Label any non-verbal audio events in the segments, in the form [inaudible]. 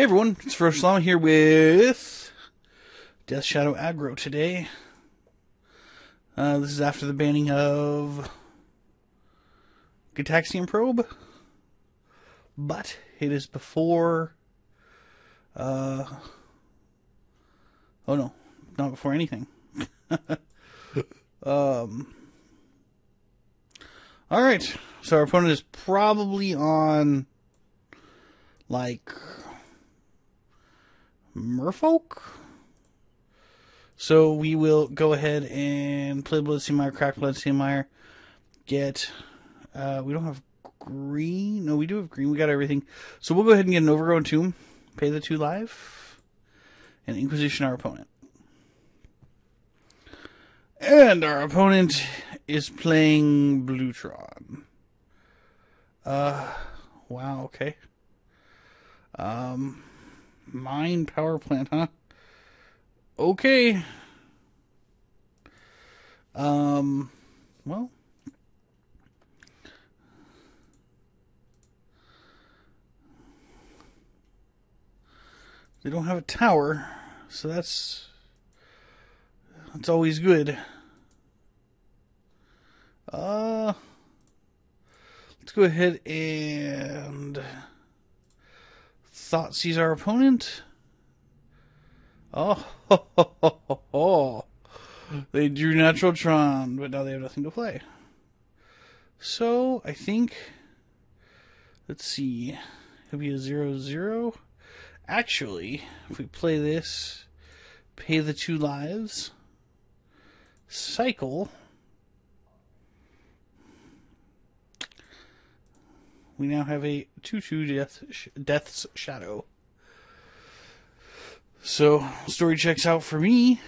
Hey everyone, it's Ferocious Llama here with Death Shadow Aggro today. Uh, this is after the banning of Gitaxian Probe, but it is before. Uh, oh no, not before anything. [laughs] um. All right, so our opponent is probably on like merfolk. So we will go ahead and play Bloodstained Mire, crack Bloodstained Mire, get. Uh, we don't have green. No, we do have green. We got everything. So we'll go ahead and get an Overgrown Tomb, pay the two live, and Inquisition our opponent. And our opponent is playing Blue Tron. Uh, wow, okay. Um, mine power plant, huh? Okay. Um, well. They don't have a tower, so that's that's always good. Uh let's go ahead and Thoughtseize our opponent. Oh, ho, ho, ho, ho, they drew Natural Tron, but now they have nothing to play. So I think, let's see, it'll be a zero zero. Actually, if we play this, pay the two lives, cycle. We now have a 2 2 death, Death's Shadow. So, story checks out for me.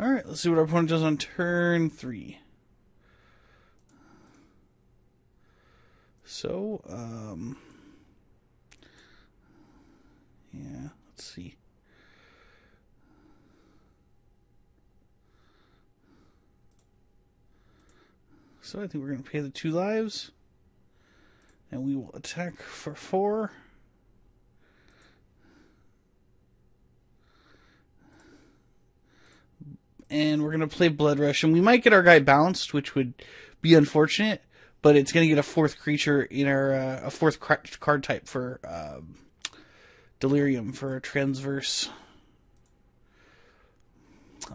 Alright, let's see what our opponent does on turn three. So, um, yeah, let's see. So I think we're going to pay the two lives. And we will attack for four. And we're going to play Blood Rush. And we might get our guy bounced, which would be unfortunate. But it's going to get a fourth creature in our, uh, a fourth card type for um, Delirium for a Traverse.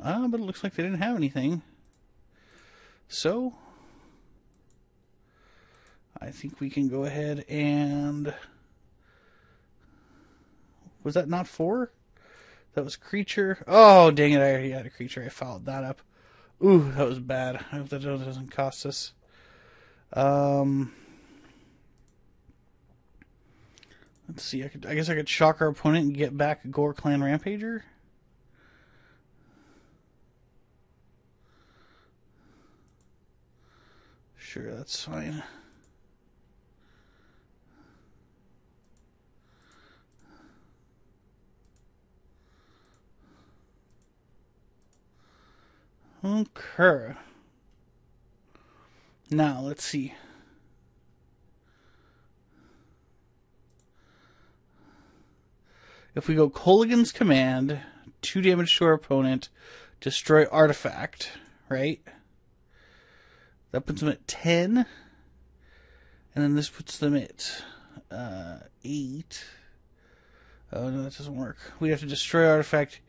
Ah, but it looks like they didn't have anything. So, I think we can go ahead and. Was that not four? That was creature. Oh, dang it. I already had a creature. I followed that up. Ooh, that was bad. I hope that doesn't cost us. Um. Let's see. I could. I guess I could shock our opponent and get back Ghor Clan Rampager. Sure, that's fine. Okay. Now, let's see. If we go Kolaghan's Command, two damage to our opponent, destroy artifact, right? That puts them at 10. And then this puts them at uh, 8. Oh, no, that doesn't work. We have to destroy artifact,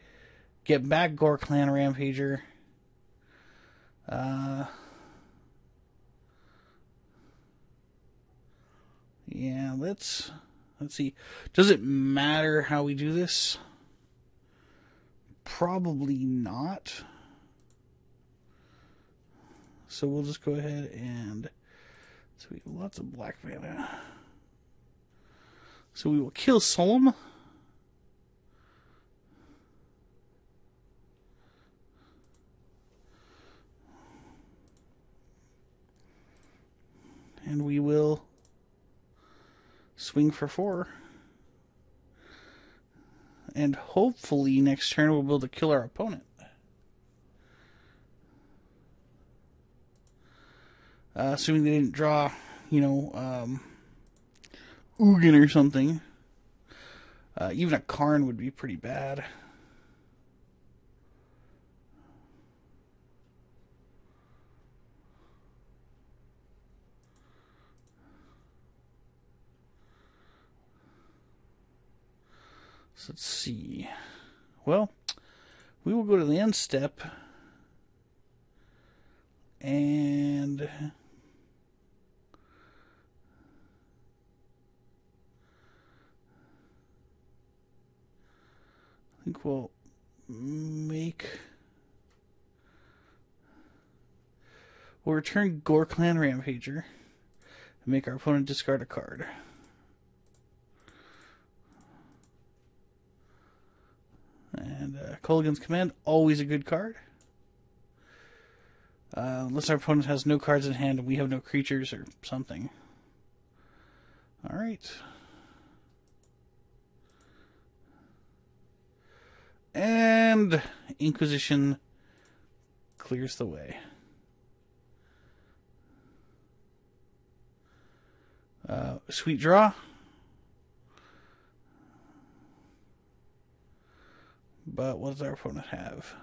get back Ghor-Clan Rampager. Uh, yeah, let's let's see. Does it matter how we do this? Probably not. So we'll just go ahead and so we have lots of black mana. So we will kill Solemn. And we will swing for four. And hopefully next turn we'll be able to kill our opponent. Uh, assuming they didn't draw, you know, um, Ugin or something. Uh, even a Karn would be pretty bad. So let's see. Well, we will go to the end step and I think we'll make we'll return Ghor-Clan Rampager and make our opponent discard a card. And uh, Kolaghan's Command, always a good card. Uh, unless our opponent has no cards in hand and we have no creatures or something. Alright. And Inquisition clears the way. Uh, sweet draw. But what does our opponent have?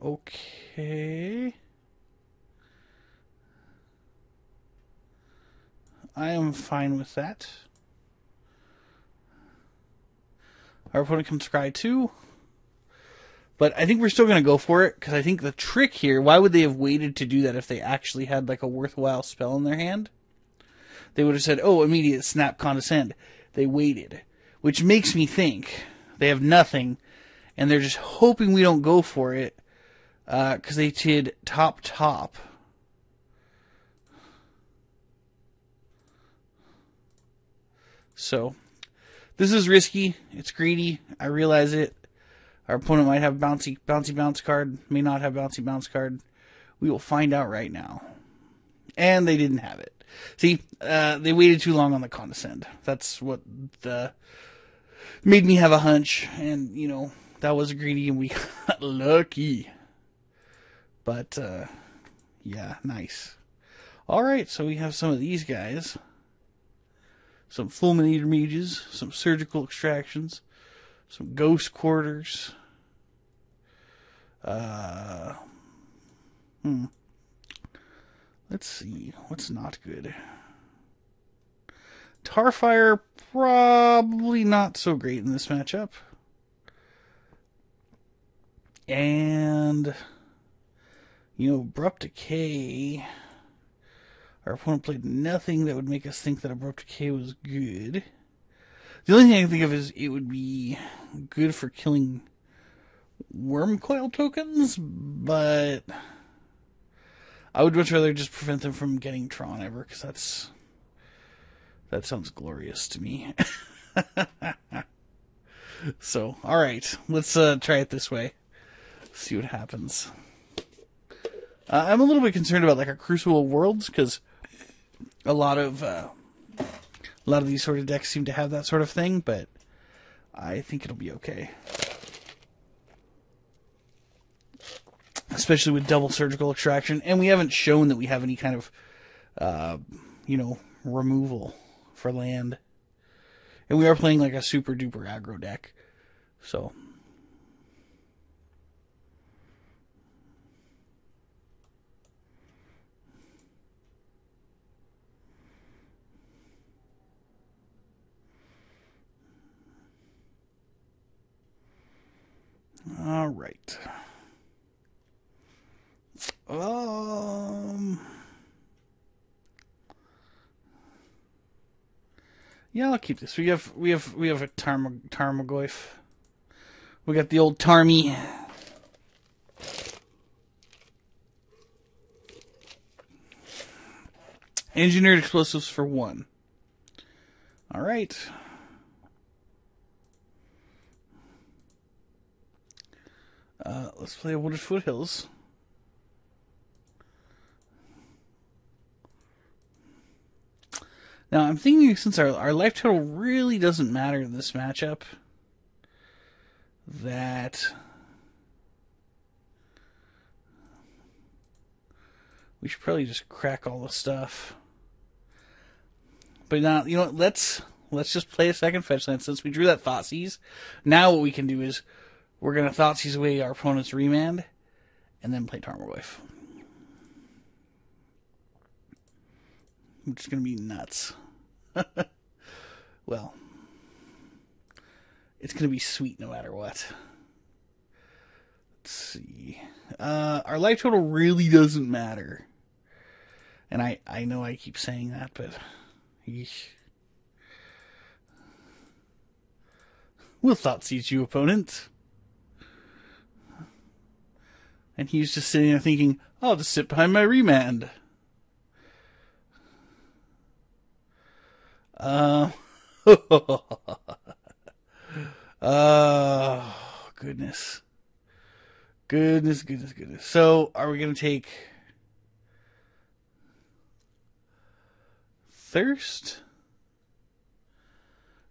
Okay. I am fine with that. Our opponent can scry too. But I think we're still going to go for it because I think the trick here, why would they have waited to do that if they actually had like a worthwhile spell in their hand? They would have said, oh, immediate snap condescend. They waited, which makes me think they have nothing and they're just hoping we don't go for it because uh, they did top top. So this is risky. It's greedy. I realize it. Our opponent might have bouncy bouncy bounce card, may not have bouncy bounce card. We will find out right now. And they didn't have it. See, uh, they waited too long on the condescend. That's what the made me have a hunch, and you know that was greedy, and we [laughs] got lucky. But, uh, yeah, nice. Alright, so we have some of these guys. Some fulminator mages, some surgical extractions, some ghost quarters. Uh, hmm. Let's see. What's not good? Tarfire, probably not so great in this matchup. And you know, Abrupt Decay. Our opponent played nothing that would make us think that Abrupt Decay was good. The only thing I can think of is it would be good for killing Wurmcoil tokens, but I would much rather just prevent them from getting Tron ever, because that's that sounds glorious to me. [laughs] so, all right, let's uh, try it this way. See what happens. Uh, I'm a little bit concerned about like our Crucible Worlds because a lot of uh, a lot of these sort of decks seem to have that sort of thing, but I think it'll be okay. Especially with double surgical extraction, and we haven't shown that we have any kind of, uh, you know, removal for land. And we are playing like a super duper aggro deck, so All right. Um. Yeah, I'll keep this. We have we have we have a Tarm Tarmogoyf. We got the old Tarmy. Engineered explosives for one. All right. Uh, let's play Wooded Foothills. Now I'm thinking since our our life total really doesn't matter in this matchup, that we should probably just crack all the stuff. But now you know what, let's let's just play a second fetch land since we drew that Thoughtseize. Now what we can do is we're gonna Thoughtseize away our opponent's remand and then play Tarmogoyf. Which is gonna be nuts. [laughs] well, it's gonna be sweet no matter what. Let's see. Uh, our life total really doesn't matter. And I, I know I keep saying that, but. We'll Thoughtseize you, opponent. And he's just sitting there thinking, I'll just sit behind my remand. Uh, uh, [laughs] goodness. Goodness, goodness, goodness. So, are we going to take thirst?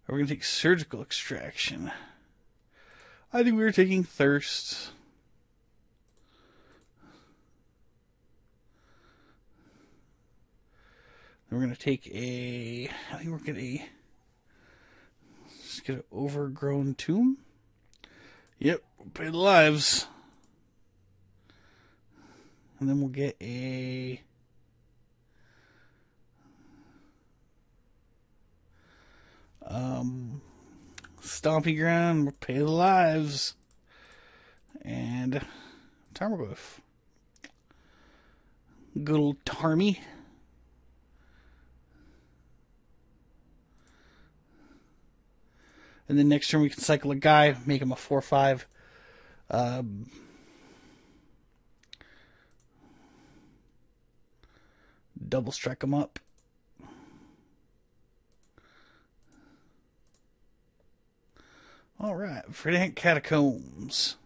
Are we going to take surgical extraction? I think we were taking thirst. Then we're going to take a. I think we're going to. Just get an overgrown tomb. Yep, pay the lives. And then we'll get a. Um, Stomping Ground, we'll pay the lives. And Tarmogoyf. Good old Tarmy. And then next turn we can cycle a guy, make him a 4 5. Um, double strike him up. All right, Verdant Catacombs.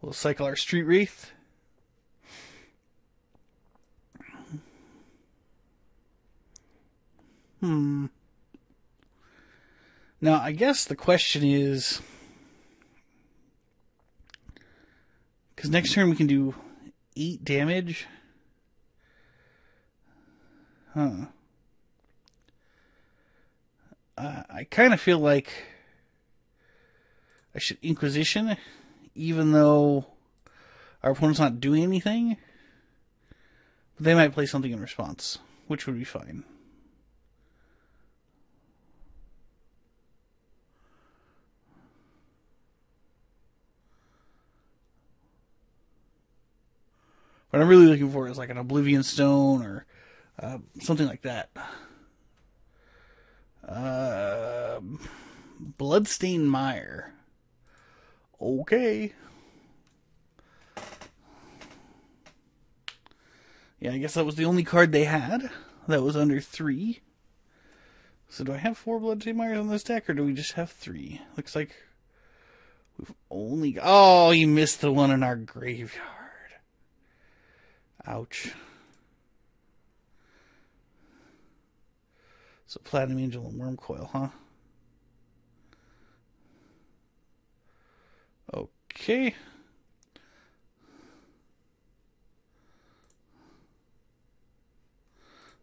We'll cycle our Street Wraith. Hmm. Now, I guess the question is because next turn we can do 8 damage. Huh. Uh, I kind of feel like I should Inquisition, even though our opponent's not doing anything. But they might play something in response, which would be fine. What I'm really looking for is like an Oblivion Stone or uh, something like that. Uh, Bloodstained Mire. Okay. Yeah, I guess that was the only card they had that was under three. So do I have four Bloodstained Mires on this deck, or do we just have three? Looks like we've only... Oh, you missed the one in our graveyard. Ouch. So Platinum Angel and Wurmcoil, huh? Okay.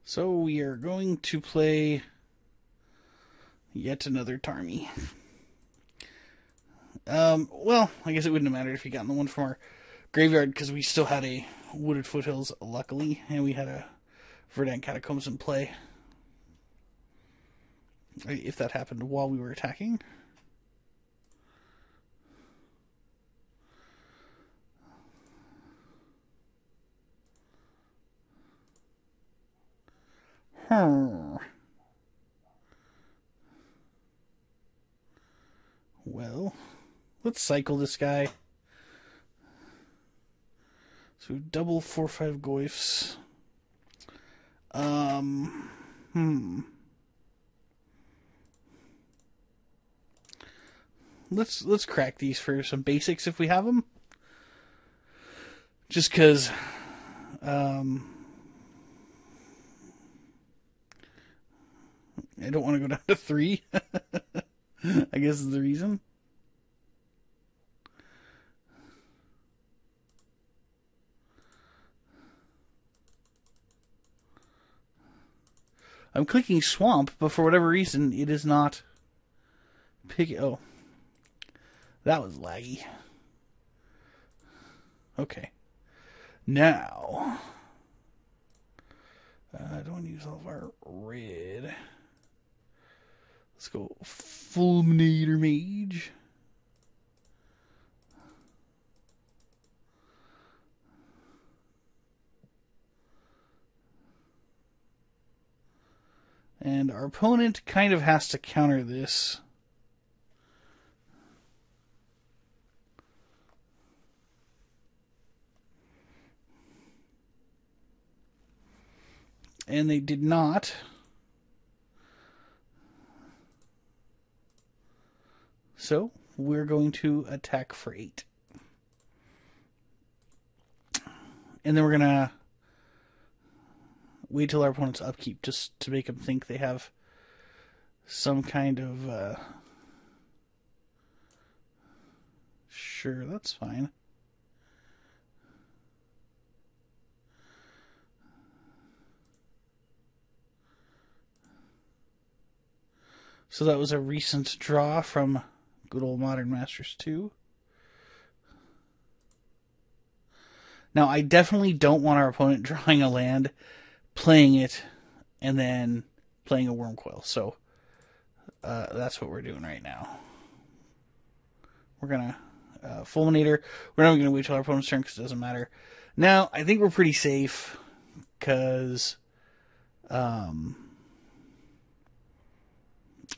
So we are going to play yet another Tarmy. Um, well, I guess it wouldn't have mattered if he gotten the one from our graveyard because we still had a Wooded Foothills, luckily, and we had a Verdant Catacombs in play. If that happened while we were attacking. Well, let's cycle this guy. So double four five goyfs. Um, hmm. Let's let's crack these for some basics if we have them. Just because, um, I don't want to go down to three. [laughs] I guess is the reason. I'm clicking swamp, but for whatever reason, it is not picking. Oh, that was laggy. Okay. Now, I don't use all of our red. Let's go Fulminator Mage. And our opponent kind of has to counter this. And they did not. So we're going to attack for eight. And then we're going to wait till our opponent's upkeep just to make them think they have some kind of. Uh... Sure, that's fine. So that was a recent draw from good old Modern Masters 2. Now, I definitely don't want our opponent [laughs] drawing a land, playing it, and then playing a Wurmcoil. So uh, that's what we're doing right now. We're going to uh, Fulminator. We're not going to wait till our opponent's turn because it doesn't matter. Now, I think we're pretty safe because um,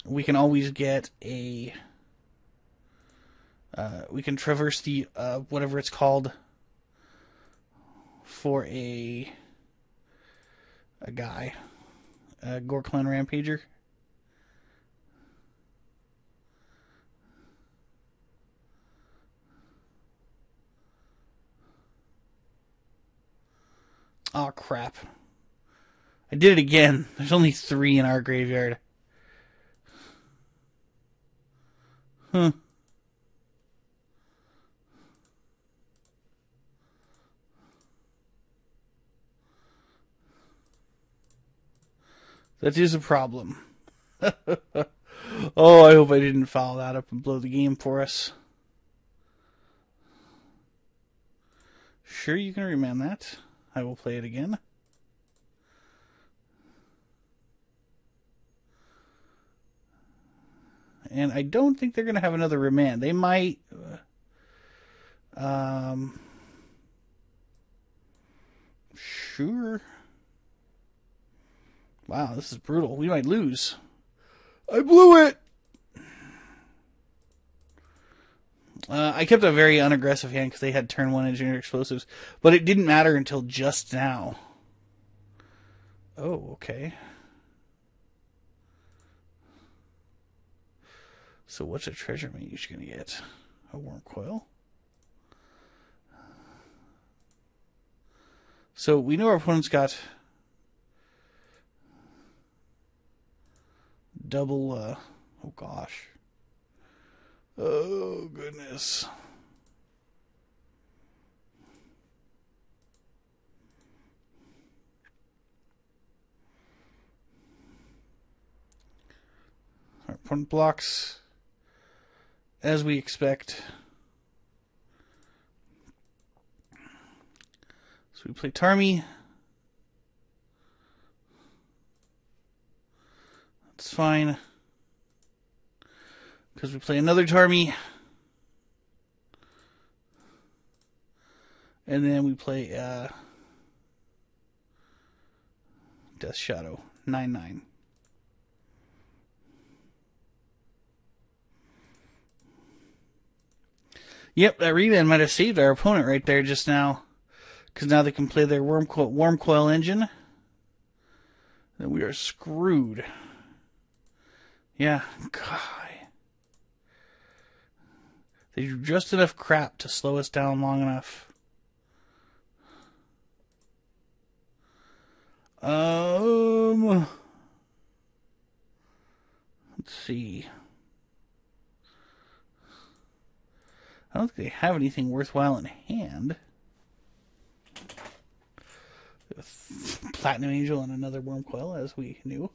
we can always get a uh, we can traverse the uh, whatever it's called for a a guy, a Ghor-Clan Rampager. Oh crap. I did it again. There's only three in our graveyard. Huh. That is a problem. [laughs] oh, I hope I didn't foul that up and blow the game for us. Sure, you can remand that. I will play it again. And I don't think they're going to have another remand. They might. Uh, um. Sure. Wow, this is brutal. We might lose. I blew it! Uh, I kept a very unaggressive hand because they had turn one engineered explosives, but it didn't matter until just now. Oh, okay. So what's a treasure mage gonna get? A Wurmcoil? So we know our opponent's got double, uh, oh gosh. Oh, goodness. Our opponent blocks as we expect. So we play Tarmy. It's fine. Because we play another Tarmy. And then we play uh, Death Shadow 9 9. Yep, that remand might have saved our opponent right there just now. Because now they can play their Wurmcoil engine. Then we are screwed. Yeah, God. They do just enough crap to slow us down long enough. Um, let's see. I don't think they have anything worthwhile in hand. Platinum Angel and another Wurmcoil, as we knew.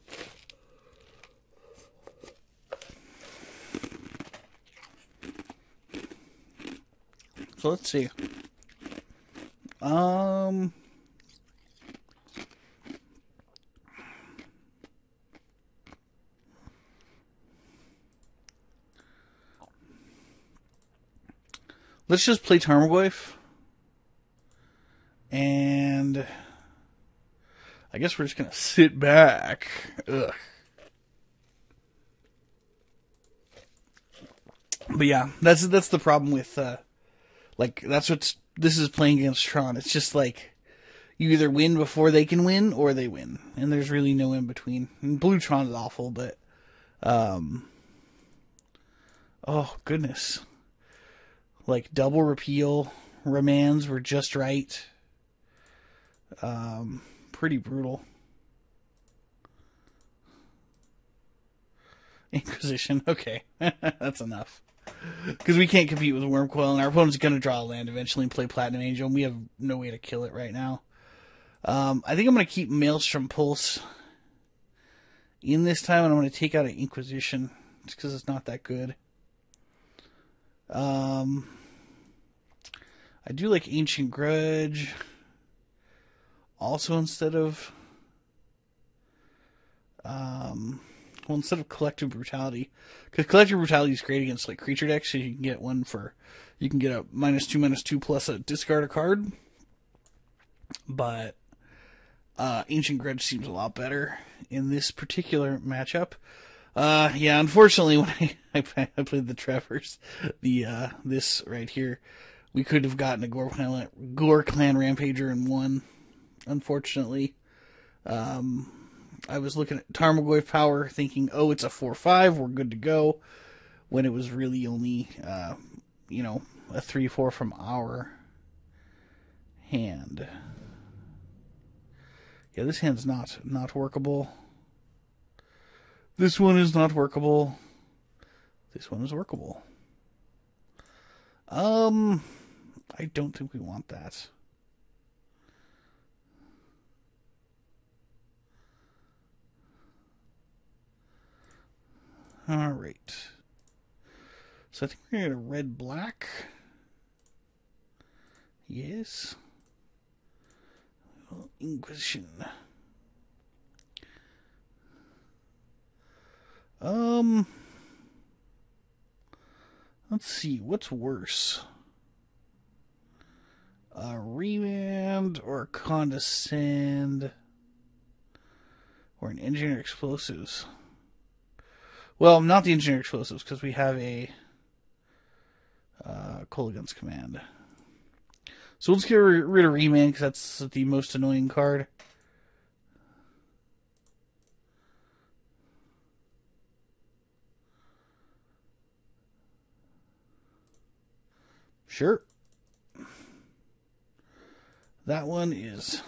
So let's see. Um. Let's just play Tarmogoyf. And I guess we're just gonna sit back. Ugh. But yeah, that's that's the problem with uh like that's what's this is playing against Tron. It's just like you either win before they can win or they win. And there's really no in between. And Blue Tron's awful, but um Oh goodness. Like double repeal remands were just right. Um pretty brutal. [laughs] Inquisition, okay. [laughs] That's enough because we can't compete with Wurmcoil, and our opponent's going to draw a land eventually and play Platinum Angel, and we have no way to kill it right now. Um, I think I'm going to keep Maelstrom Pulse in this time, and I'm going to take out an Inquisition just because it's not that good. Um, I do like Ancient Grudge. Also, instead of um, well, instead of collective brutality, because collective brutality is great against like creature decks, so you can get one for, you can get a minus two, minus two plus a discard a card. But uh, Ancient Grudge seems a lot better in this particular matchup. Uh, yeah, unfortunately, [laughs] when I, I, played the Traverse, the uh, this right here, we could have gotten a Ghor-Clan, Gore Clan Rampager and won. Unfortunately, um, I was looking at Tarmogoyf power, thinking, oh, it's a 4 5, we're good to go, when it was really only, uh, you know, a 3 4 from our hand. Yeah, this hand's not not workable. This one is not workable. This one is workable. Um, I don't think we want that. All right. So I think we're going to red black. Yes. Inquisition. Um. Let's see. What's worse? A remand or a condescend or an engineer explosives? Well, not the engineer explosives because we have a uh, Kolaghan's command. So let's get rid of Reman because that's the most annoying card. Sure. That one is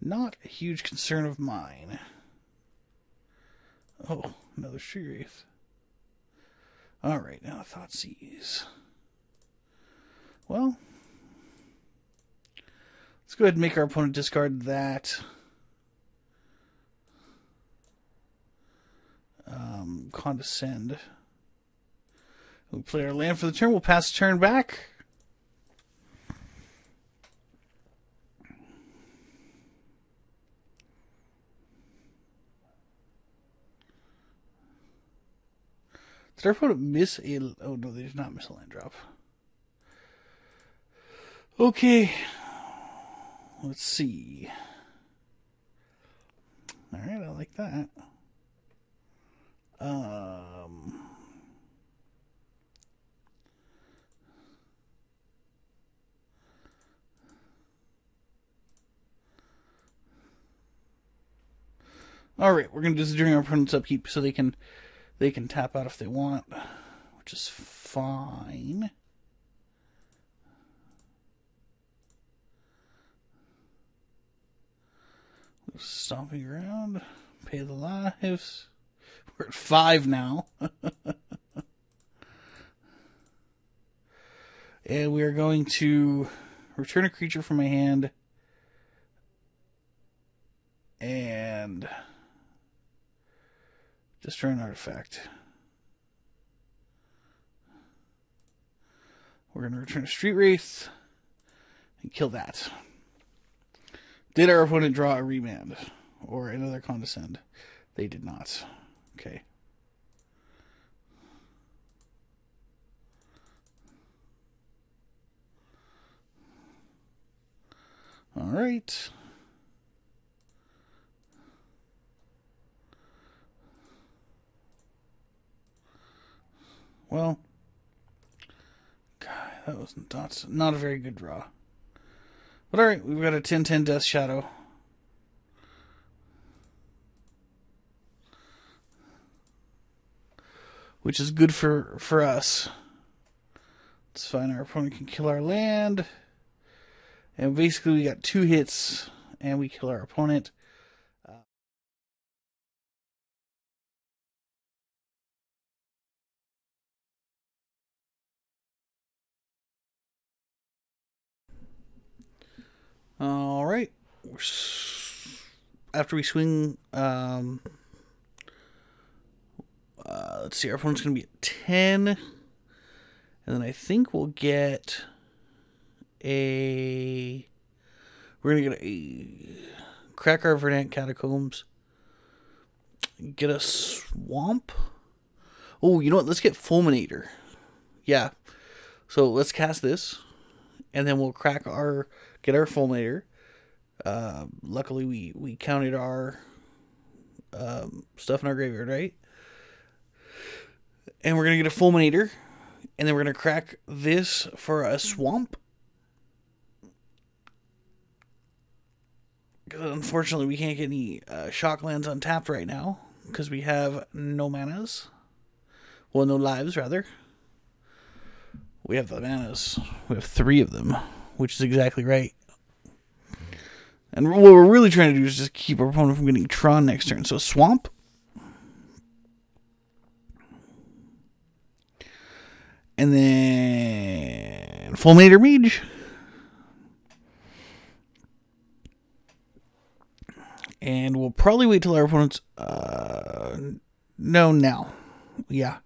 not a huge concern of mine. Oh, another Street Wraith. Alright, now Thoughtseize. Well, let's go ahead and make our opponent discard that. Um, condescend. We play our land for the turn. We'll pass the turn back. Did our opponent miss a... Oh, no, they did not miss a land drop. Okay. Let's see. Alright, I like that. Um... All right, we're gonna do this during our opponent's upkeep so they can they can tap out if they want, which is fine. Stomping Ground, pay the lives. We're at five now. [laughs] and we are going to return a creature from my hand and destroy an artifact. We're going to return a Street Wraith and kill that. Did our opponent draw a remand or another condescend? They did not. Okay. All right. Well, God, that was not, not a very good draw. But alright, we've got a 10 10 Death Shadow. Which is good for, for us. It's fine, our opponent can kill our land. And basically, we got two hits, and we kill our opponent. All right. After we swing, um, uh, let's see, our opponent's going to be at 10. And then I think we'll get a. We're going to get a. Crack our Verdant Catacombs. Get a Swamp. Oh, you know what? Let's get Fulminator. Yeah. So let's cast this. And then we'll crack our get our fulminator. Uh, luckily, we we counted our um, stuff in our graveyard, right? And we're gonna get a fulminator, and then we're gonna crack this for a swamp. Unfortunately, we can't get any uh, shock lands untapped right now because we have no manas. Well, no lives, rather. We have the manas. We have three of them which is exactly right. And what we're really trying to do is just keep our opponent from getting Tron next turn. So Swamp. And then Fulminator Mage. And we'll probably wait till our opponent's. Uh, no, now. Yeah.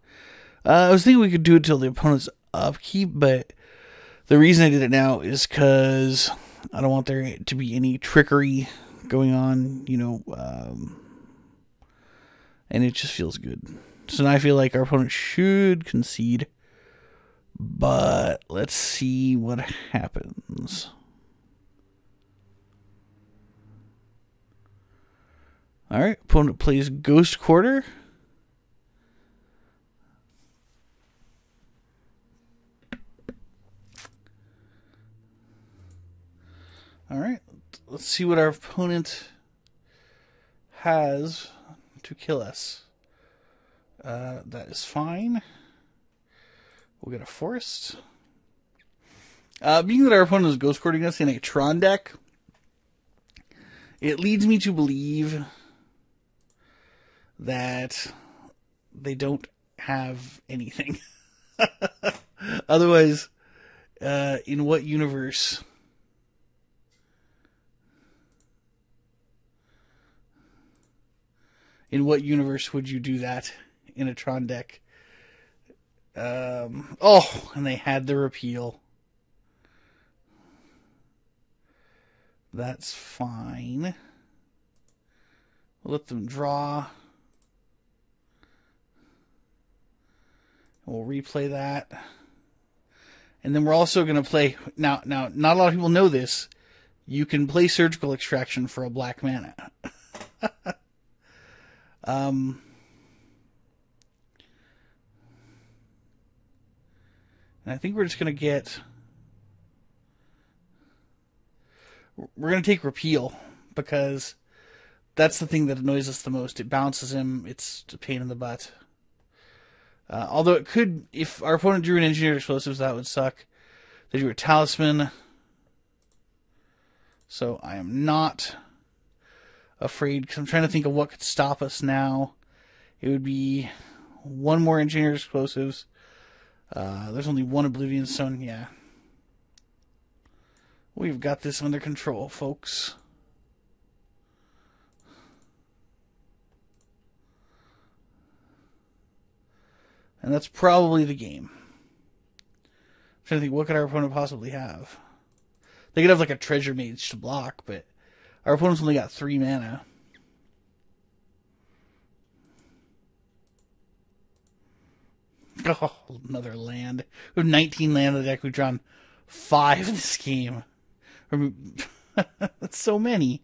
Uh, I was thinking we could do it till the opponent's upkeep, but the reason I did it now is because I don't want there to be any trickery going on, you know, um, and it just feels good. So now I feel like our opponent should concede, but let's see what happens. All right, opponent plays Ghost Quarter. All right, let's see what our opponent has to kill us. Uh, that is fine. We'll get a forest. Uh, being that our opponent is ghost courting us in a Tron deck, it leads me to believe that they don't have anything. [laughs] Otherwise, uh, in what universe in what universe would you do that in a Tron deck? Um, oh, and they had the repeal. That's fine. We'll let them draw. We'll replay that. And then we're also going to play now now not a lot of people know this. You can play surgical extraction for a black mana. [laughs] Um, and I think we're just going to get. We're going to take repeal because that's the thing that annoys us the most. It bounces him, it's a pain in the butt. Uh, although it could, if our opponent drew an engineered explosives, that would suck. They drew a talisman. So I am not afraid because I'm trying to think of what could stop us now. It would be one more engineered explosives. Uh, there's only one Oblivion Stone, yeah. We've got this under control, folks. And that's probably the game. I'm trying to think, what could our opponent possibly have? They could have like a treasure mage to block, but our opponent's only got three mana. [laughs] Oh, another land. We have 19 land in the deck. We've drawn five [laughs] in this game. [laughs] That's so many.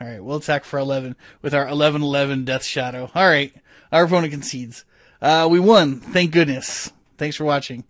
All right, we'll attack for 11 with our 11 11 Death Shadow. All right, our opponent concedes. Uh, we won. Thank goodness. Thanks for watching.